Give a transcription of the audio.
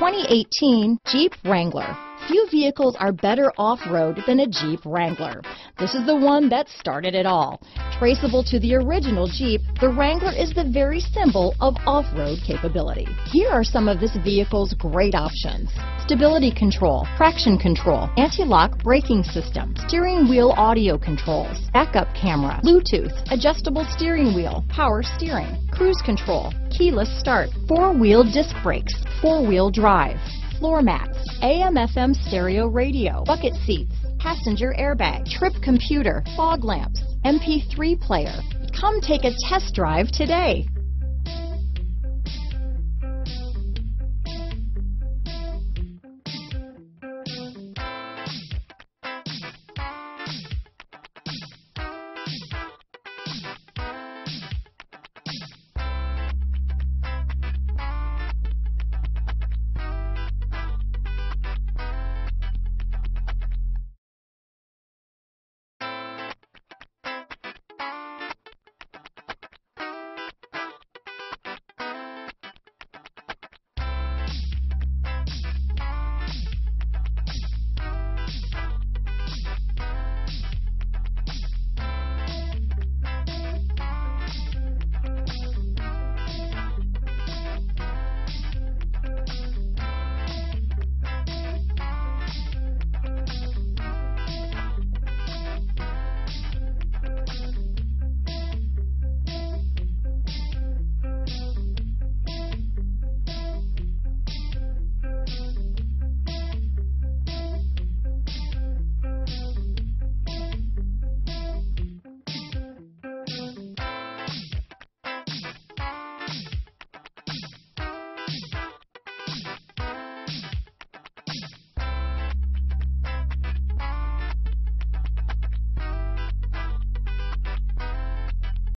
2018 Jeep Wrangler. Few vehicles are better off-road than a Jeep Wrangler. This is the one that started it all. Traceable to the original Jeep, the Wrangler is the very symbol of off-road capability. Here are some of this vehicle's great options. Stability control, traction control, anti-lock braking system, steering wheel audio controls, backup camera, Bluetooth, adjustable steering wheel, power steering, cruise control, keyless start, four-wheel disc brakes, four-wheel drive, floor mats, AM FM stereo radio, bucket seats, passenger airbag, trip computer, fog lamps, MP3 player. Come take a test drive today.